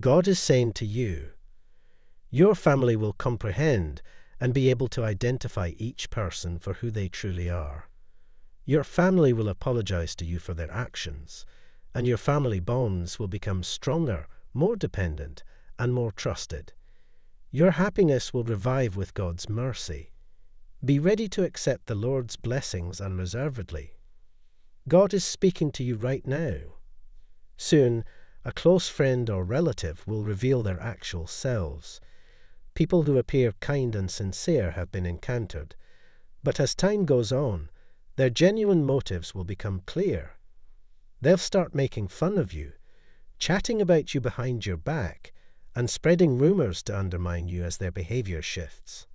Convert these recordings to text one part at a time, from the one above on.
God is saying to you, your family will comprehend and be able to identify each person for who they truly are. Your family will apologize to you for their actions, and your family bonds will become stronger, more dependent, and more trusted. Your happiness will revive with God's mercy. Be ready to accept the Lord's blessings unreservedly. God is speaking to you right now. Soon, a close friend or relative will reveal their actual selves. People who appear kind and sincere have been encountered, but as time goes on, their genuine motives will become clear. They'll start making fun of you, chatting about you behind your back, and spreading rumours to undermine you as their behaviour shifts.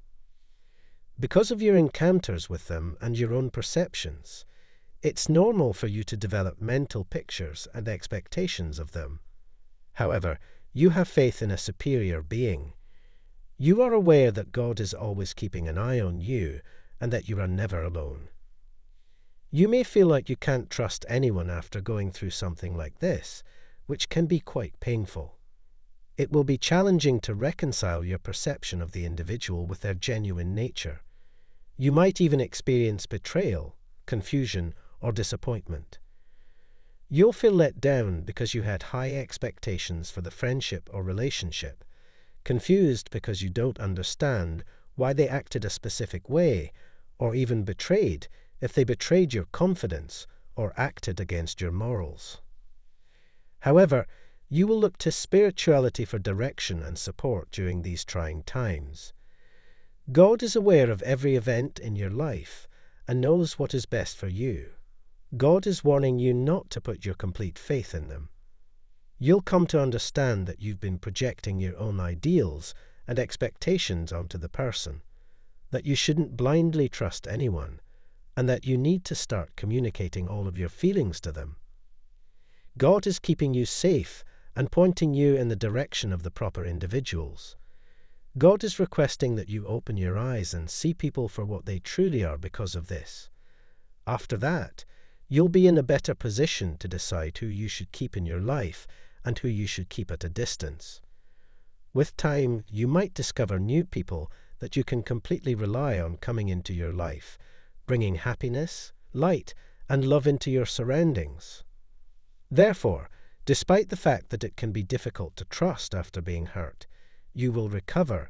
Because of your encounters with them and your own perceptions, it's normal for you to develop mental pictures and expectations of them. However, you have faith in a superior being. You are aware that God is always keeping an eye on you and that you are never alone. You may feel like you can't trust anyone after going through something like this, which can be quite painful. It will be challenging to reconcile your perception of the individual with their genuine nature. You might even experience betrayal, confusion, or disappointment. You'll feel let down because you had high expectations for the friendship or relationship, confused because you don't understand why they acted a specific way, or even betrayed if they betrayed your confidence or acted against your morals. However, you will look to spirituality for direction and support during these trying times. God is aware of every event in your life and knows what is best for you. God is warning you not to put your complete faith in them. You'll come to understand that you've been projecting your own ideals and expectations onto the person, that you shouldn't blindly trust anyone, and that you need to start communicating all of your feelings to them. God is keeping you safe and pointing you in the direction of the proper individuals. God is requesting that you open your eyes and see people for what they truly are because of this. After that, you'll be in a better position to decide who you should keep in your life and who you should keep at a distance. With time, you might discover new people that you can completely rely on coming into your life, bringing happiness, light, and love into your surroundings. Therefore, despite the fact that it can be difficult to trust after being hurt, you will recover,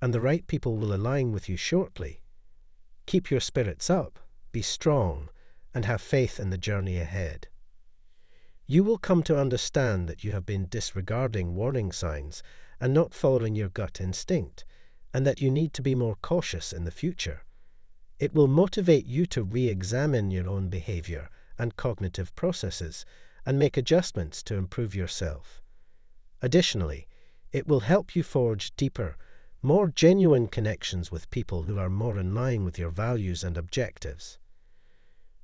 and the right people will align with you shortly. Keep your spirits up, be strong, and have faith in the journey ahead. You will come to understand that you have been disregarding warning signs and not following your gut instinct, and that you need to be more cautious in the future. It will motivate you to re examine your own behavior and cognitive processes and make adjustments to improve yourself. Additionally, it will help you forge deeper, more genuine connections with people who are more in line with your values and objectives.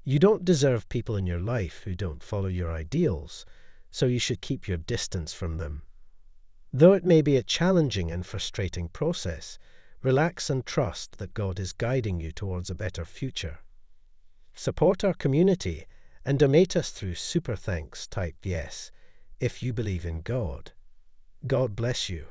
You don't deserve people in your life who don't follow your ideals, so you should keep your distance from them. Though it may be a challenging and frustrating process, relax and trust that God is guiding you towards a better future. Support our community and donate us through Super Thanks type yes if you believe in God. God bless you.